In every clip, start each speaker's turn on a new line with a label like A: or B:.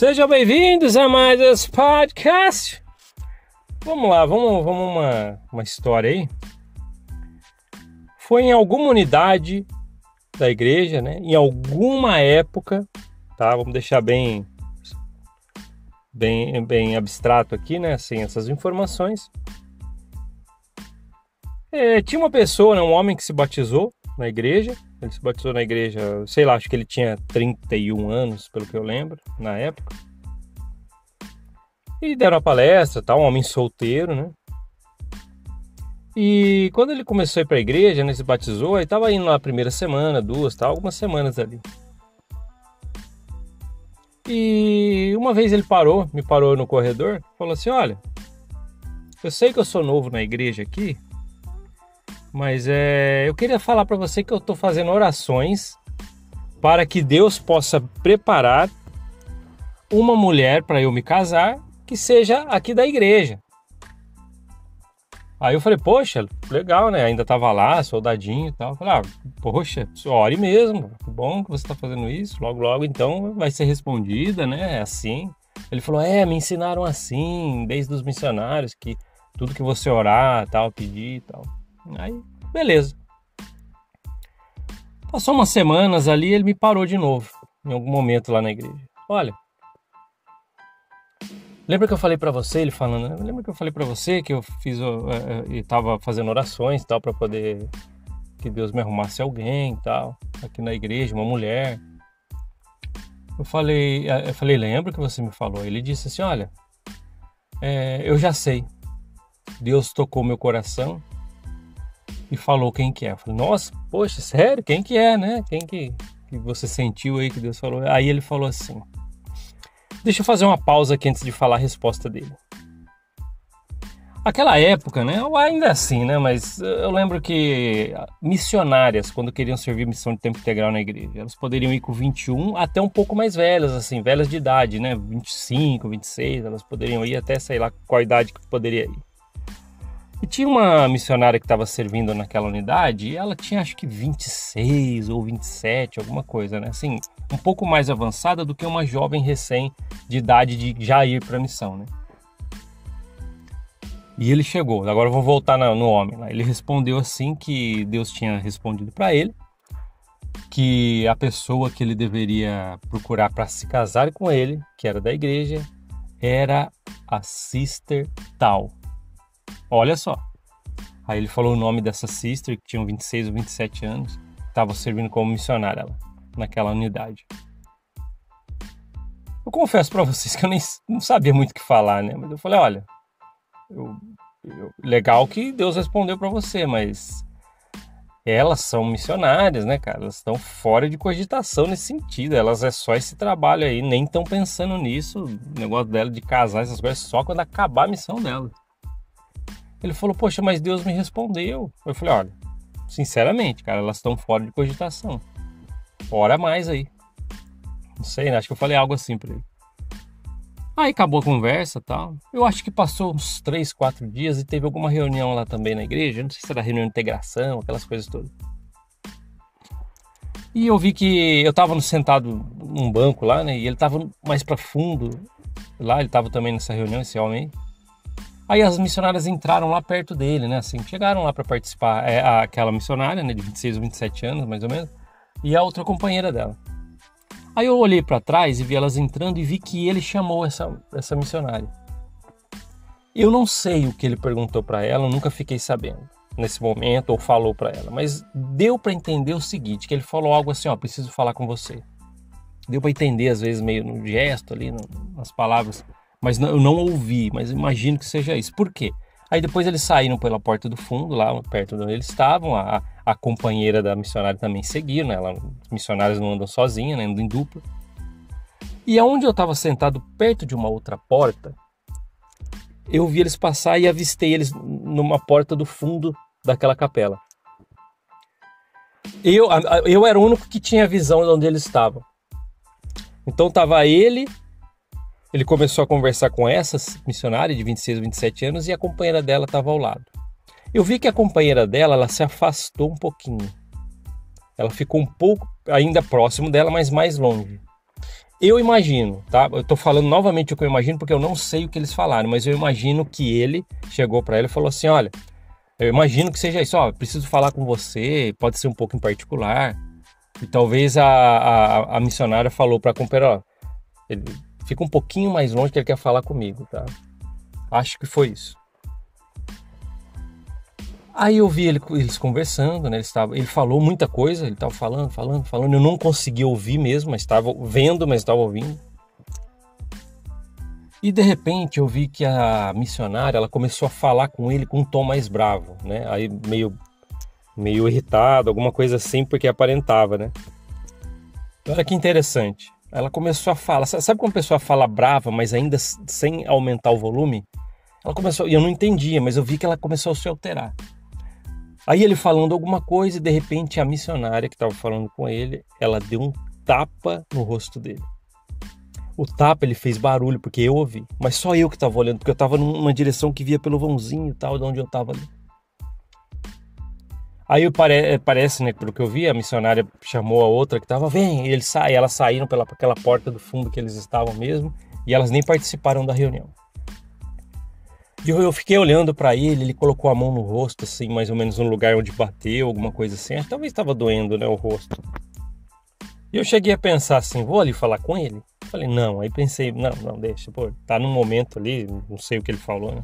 A: Sejam bem-vindos a mais esse podcast. Vamos lá, vamos, vamos uma, uma história aí. Foi em alguma unidade da igreja, né? Em alguma época, tá? Vamos deixar bem bem bem abstrato aqui, né? Sem essas informações. É, tinha uma pessoa, né, um homem que se batizou na igreja. Ele se batizou na igreja, sei lá, acho que ele tinha 31 anos, pelo que eu lembro, na época. E deram a palestra, tal, um homem solteiro, né? E quando ele começou a ir para a igreja, né, se batizou, aí estava indo lá a primeira semana, duas, tal, algumas semanas ali. E uma vez ele parou, me parou no corredor, falou assim: Olha, eu sei que eu sou novo na igreja aqui, mas é, eu queria falar para você que eu estou fazendo orações para que Deus possa preparar uma mulher para eu me casar que seja aqui da igreja. Aí eu falei, poxa, legal, né? Ainda tava lá, soldadinho e tal. Falei, ah, poxa, ore mesmo. Que bom que você está fazendo isso. Logo, logo, então vai ser respondida, né? É assim. Ele falou, é, me ensinaram assim, desde os missionários, que tudo que você orar, tal, pedir e tal. Aí, beleza. Passou umas semanas ali, ele me parou de novo, em algum momento lá na igreja. Olha, lembra que eu falei para você, ele falando, lembra que eu falei para você que eu fiz, e estava fazendo orações tal para poder que Deus me arrumasse alguém tal, aqui na igreja, uma mulher. Eu falei, eu falei, lembra que você me falou? Ele disse assim, olha, é, eu já sei. Deus tocou meu coração e falou quem que é. Eu falei, nossa, poxa, sério? Quem que é, né? Quem que, que você sentiu aí que Deus falou? Aí ele falou assim, deixa eu fazer uma pausa aqui antes de falar a resposta dele. Aquela época, né? Ainda é assim, né? Mas eu lembro que missionárias, quando queriam servir missão de tempo integral na igreja, elas poderiam ir com 21 até um pouco mais velhas, assim, velhas de idade, né? 25, 26, elas poderiam ir até, sei lá, qual idade que poderia ir. E tinha uma missionária que estava servindo naquela unidade e ela tinha acho que 26 ou 27, alguma coisa, né? Assim, um pouco mais avançada do que uma jovem recém de idade de já ir para a missão, né? E ele chegou. Agora vamos voltar no homem. Ele respondeu assim que Deus tinha respondido para ele que a pessoa que ele deveria procurar para se casar com ele, que era da igreja, era a Sister Tal. Olha só. Aí ele falou o nome dessa sister, que tinha 26 ou 27 anos, estava servindo como missionária lá, naquela unidade. Eu confesso para vocês que eu nem não sabia muito o que falar, né? Mas eu falei, olha, eu, eu, legal que Deus respondeu para você, mas elas são missionárias, né, cara? Elas estão fora de cogitação nesse sentido. Elas é só esse trabalho aí, nem estão pensando nisso. O negócio dela de casar, essas coisas, só quando acabar a missão delas. Ele falou, poxa, mas Deus me respondeu. Eu falei, olha, sinceramente, cara, elas estão fora de cogitação. Ora mais aí. Não sei, né? Acho que eu falei algo assim pra ele. Aí acabou a conversa tal. Eu acho que passou uns 3, 4 dias e teve alguma reunião lá também na igreja. Não sei se era reunião de integração, aquelas coisas todas. E eu vi que eu tava sentado num banco lá, né? E ele tava mais para fundo. Lá ele tava também nessa reunião, esse homem aí. Aí as missionárias entraram lá perto dele, né? Assim, chegaram lá para participar. É, aquela missionária, né, de 26 ou 27 anos, mais ou menos, e a outra companheira dela. Aí eu olhei para trás e vi elas entrando e vi que ele chamou essa, essa missionária. Eu não sei o que ele perguntou para ela, eu nunca fiquei sabendo nesse momento ou falou para ela, mas deu para entender o seguinte, que ele falou algo assim, ó, preciso falar com você. Deu para entender às vezes meio no gesto ali, nas palavras mas não, eu não ouvi, mas imagino que seja isso. Por quê? Aí depois eles saíram pela porta do fundo, lá perto de onde eles estavam. A, a companheira da missionária também seguiu, né? Ela, missionárias não andam sozinhas, né? Andam em dupla. E aonde eu estava sentado perto de uma outra porta, eu vi eles passar e avistei eles numa porta do fundo daquela capela. Eu, eu era o único que tinha visão de onde eles estavam. Então tava ele, ele começou a conversar com essa missionária de 26 27 anos e a companheira dela estava ao lado. Eu vi que a companheira dela ela se afastou um pouquinho. Ela ficou um pouco ainda próximo dela, mas mais longe. Eu imagino, tá? Eu tô falando novamente o que eu imagino porque eu não sei o que eles falaram, mas eu imagino que ele chegou para ela e falou assim: olha, eu imagino que seja isso, ó, preciso falar com você, pode ser um pouco em particular. E talvez a, a, a missionária falou para a companheira, ó, ele fica um pouquinho mais longe que ele quer falar comigo, tá? Acho que foi isso. Aí eu vi ele, eles conversando, né? Ele, estava, ele falou muita coisa, ele estava falando, falando, falando. Eu não consegui ouvir mesmo, mas estava vendo, mas estava ouvindo. E de repente eu vi que a missionária ela começou a falar com ele com um tom mais bravo, né? Aí meio meio irritado, alguma coisa assim, porque aparentava, né? Olha que interessante. Ela começou a falar, sabe quando a pessoa fala brava, mas ainda sem aumentar o volume? Ela começou, e eu não entendia, mas eu vi que ela começou a se alterar. Aí ele falando alguma coisa e de repente a missionária que estava falando com ele, ela deu um tapa no rosto dele. O tapa ele fez barulho porque eu ouvi, mas só eu que estava olhando, porque eu estava numa direção que via pelo vãozinho e tal, de onde eu estava ali. Aí pare, parece, né, pelo que eu vi, a missionária chamou a outra que estava, vem, e eles saem, elas saíram pela aquela porta do fundo que eles estavam mesmo, e elas nem participaram da reunião. E eu, fiquei olhando para ele, ele colocou a mão no rosto, assim, mais ou menos no lugar onde bateu, alguma coisa assim. Talvez estava doendo, né, o rosto. E eu cheguei a pensar assim, vou ali falar com ele? Falei, não. Aí pensei, não, não, deixa, pô, tá num momento ali, não sei o que ele falou, né?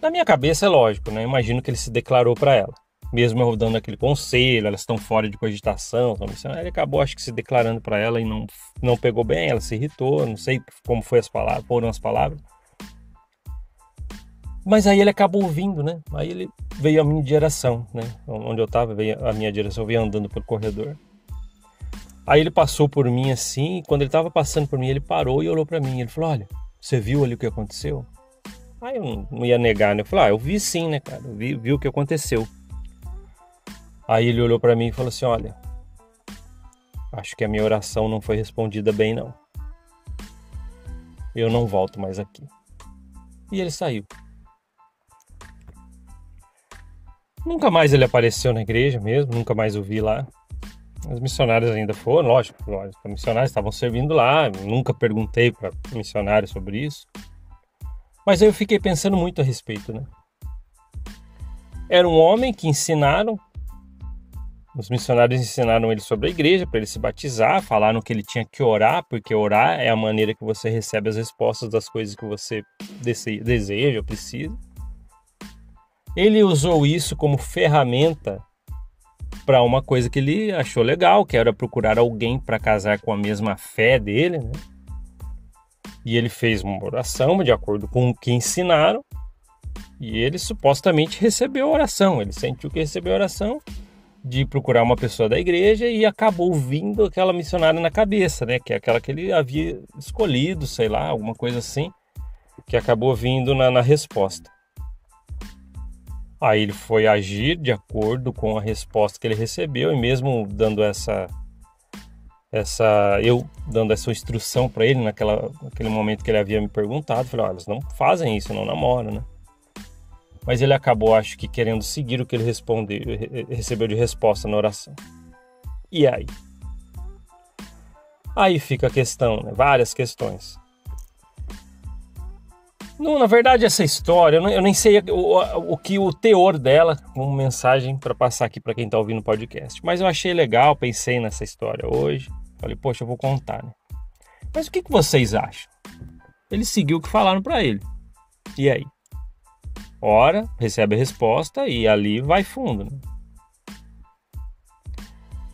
A: Na minha cabeça é lógico, né? Imagino que ele se declarou para ela. Mesmo eu dando aquele conselho, elas estão fora de cogitação, ele acabou acho que se declarando para ela e não, não pegou bem, ela se irritou, não sei como foi as palavras, foram as palavras. Mas aí ele acabou ouvindo, né? Aí ele veio a minha direção, né? Onde eu estava, veio a minha direção, veio andando pelo corredor. Aí ele passou por mim assim, e quando ele estava passando por mim, ele parou e olhou para mim. Ele falou: Olha, você viu ali o que aconteceu? Aí eu não ia negar, né? Eu falei: Ah, eu vi sim, né, cara? Eu vi, vi o que aconteceu. Aí ele olhou para mim e falou assim: Olha, acho que a minha oração não foi respondida bem, não. Eu não volto mais aqui. E ele saiu. Nunca mais ele apareceu na igreja mesmo, nunca mais o vi lá. Os missionários ainda foram, lógico, lógico os missionários estavam servindo lá, nunca perguntei para missionários sobre isso. Mas aí eu fiquei pensando muito a respeito, né? Era um homem que ensinaram, os missionários ensinaram ele sobre a igreja para ele se batizar, falaram que ele tinha que orar, porque orar é a maneira que você recebe as respostas das coisas que você deseja ou precisa. Ele usou isso como ferramenta para uma coisa que ele achou legal, que era procurar alguém para casar com a mesma fé dele, né? E ele fez uma oração de acordo com o que ensinaram, e ele supostamente recebeu a oração. Ele sentiu que recebeu a oração de procurar uma pessoa da igreja e acabou vindo aquela missionária na cabeça, né? Que é aquela que ele havia escolhido, sei lá, alguma coisa assim, que acabou vindo na, na resposta. Aí ele foi agir de acordo com a resposta que ele recebeu e mesmo dando essa essa eu dando essa instrução para ele naquela naquele momento que ele havia me perguntado, falei, olha, eles não fazem isso, não namoram, né? Mas ele acabou, acho que querendo seguir o que ele respondeu, recebeu de resposta na oração. E aí? Aí fica a questão, né? várias questões. Não, na verdade, essa história, eu, nem sei o, o, o, que o teor dela, como mensagem para passar aqui para quem está ouvindo o podcast. Mas eu achei legal, pensei nessa história hoje. Falei, poxa, eu vou contar, né? Mas o que, que vocês acham? Ele seguiu o que falaram para ele. E aí? Ora, recebe a resposta e ali vai fundo. Né?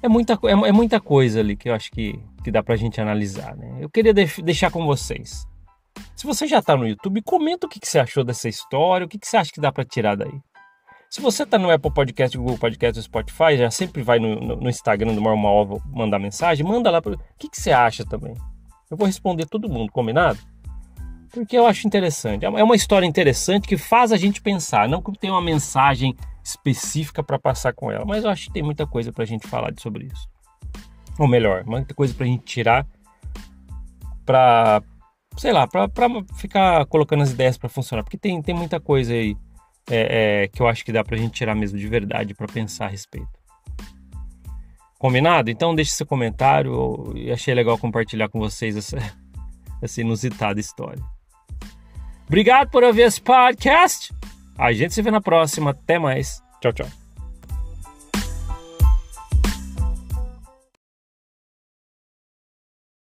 A: É, muita, é, é, muita coisa ali que eu acho que, que dá pra gente analisar, né? Eu queria deixar com vocês. Se você já está no YouTube, comenta o que, que, você achou dessa história, o que, que você acha que dá para tirar daí. Se você está no Apple Podcast, Google Podcast Spotify, já sempre vai no, no, no Instagram do Normal mandar mensagem, manda lá. O que, que você acha também? Eu vou responder todo mundo, combinado? Porque eu acho interessante. É uma história interessante que faz a gente pensar, não que tem uma mensagem específica para passar com ela, mas eu acho que tem muita coisa para a gente falar sobre isso. Ou melhor, muita coisa para a gente tirar para sei lá, para ficar colocando as ideias para funcionar, porque tem, tem muita coisa aí é, é, que eu acho que dá para a gente tirar mesmo de verdade para pensar a respeito. Combinado? Então deixe seu comentário. Eu achei legal compartilhar com vocês essa, essa inusitada história. Obrigado por ouvir esse podcast. A gente se vê na próxima. Até mais. Tchau, tchau.